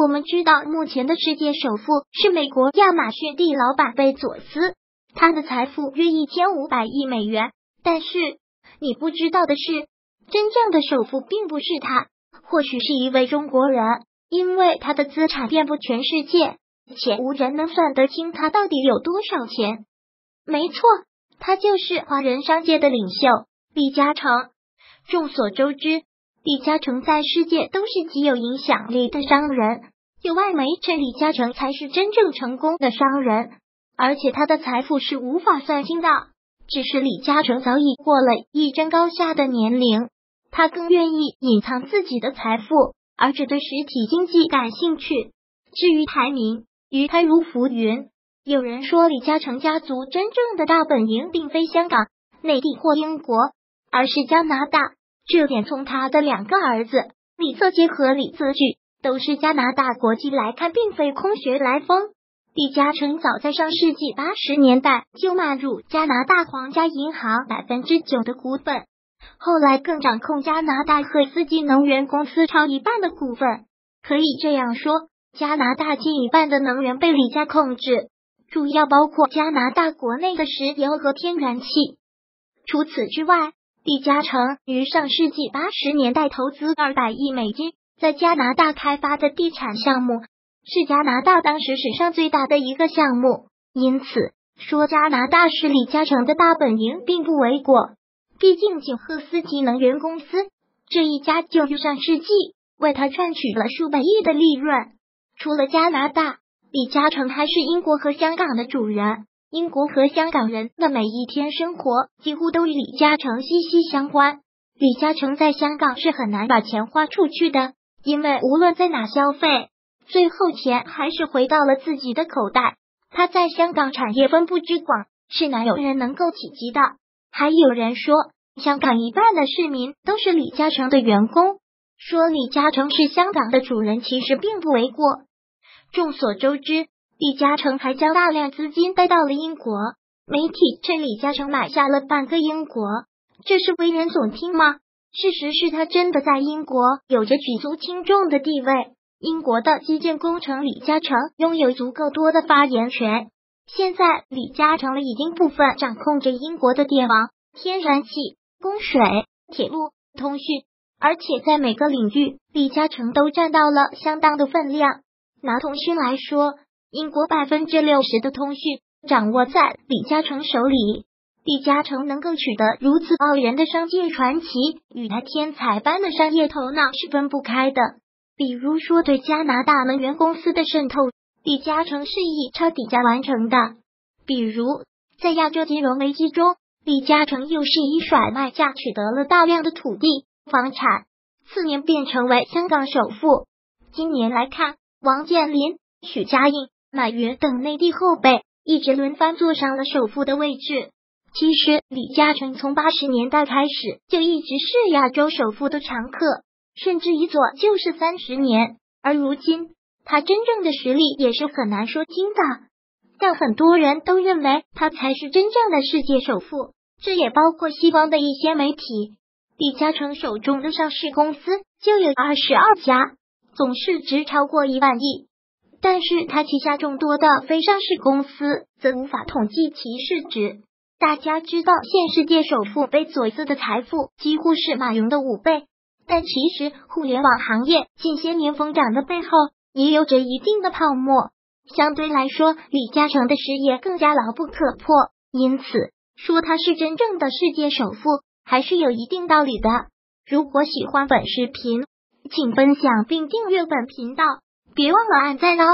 我们知道，目前的世界首富是美国亚马逊地老板贝佐斯，他的财富约一千五百亿美元。但是你不知道的是，真正的首富并不是他，或许是一位中国人，因为他的资产遍布全世界，且无人能算得清他到底有多少钱。没错，他就是华人商界的领袖李嘉诚。众所周知。李嘉诚在世界都是极有影响力的商人，有外媒称李嘉诚才是真正成功的商人，而且他的财富是无法算清的。只是李嘉诚早已过了一争高下的年龄，他更愿意隐藏自己的财富，而只对实体经济感兴趣。至于排名，于他如浮云。有人说，李嘉诚家族真正的大本营并非香港、内地或英国，而是加拿大。这点从他的两个儿子李泽杰和李泽钜都是加拿大国籍来看，并非空穴来风。李嘉诚早在上世纪八十年代就买入加拿大皇家银行百分之九的股份，后来更掌控加拿大赫斯基能源公司超一半的股份。可以这样说，加拿大近一半的能源被李家控制，主要包括加拿大国内的石油和天然气。除此之外，李嘉诚于上世纪八十年代投资二百亿美金在加拿大开发的地产项目，是加拿大当时史上最大的一个项目。因此，说加拿大是李嘉诚的大本营并不为过。毕竟，仅赫斯基能源公司这一家就上世纪为他赚取了数百亿的利润。除了加拿大，李嘉诚还是英国和香港的主人。英国和香港人的每一天生活几乎都与李嘉诚息息相关。李嘉诚在香港是很难把钱花出去的，因为无论在哪消费，最后钱还是回到了自己的口袋。他在香港产业分布之广，是难有人能够企及的。还有人说，香港一半的市民都是李嘉诚的员工，说李嘉诚是香港的主人，其实并不为过。众所周知。李嘉诚还将大量资金带到了英国，媒体称李嘉诚买下了半个英国，这是危言耸听吗？事实是他真的在英国有着举足轻重的地位。英国的基建工程，李嘉诚拥有足够多的发言权。现在，李嘉诚了已经部分掌控着英国的电网、天然气供水、铁路、通讯，而且在每个领域，李嘉诚都占到了相当的分量。拿通讯来说。英国百分之六十的通讯掌握在李嘉诚手里。李嘉诚能够取得如此傲人的商界传奇，与他天才般的商业头脑是分不开的。比如说，对加拿大能源公司的渗透，李嘉诚是以抄底价完成的。比如，在亚洲金融危机中，李嘉诚又是以甩卖价取得了大量的土地、房产，次年便成为香港首富。今年来看，王健林、许家印。马云等内地后辈一直轮番坐上了首富的位置。其实，李嘉诚从八十年代开始就一直是亚洲首富的常客，甚至一坐就是三十年。而如今，他真正的实力也是很难说清的。但很多人都认为他才是真正的世界首富，这也包括西方的一些媒体。李嘉诚手中的上市公司就有二十二家，总市值超过一万亿。但是他旗下众多的非上市公司则无法统计其市值。大家知道，现世界首富贝佐斯的财富几乎是马云的五倍，但其实互联网行业近些年疯涨的背后也有着一定的泡沫。相对来说，李嘉诚的事业更加牢不可破，因此说他是真正的世界首富还是有一定道理的。如果喜欢本视频，请分享并订阅本频道。别忘了按赞哦！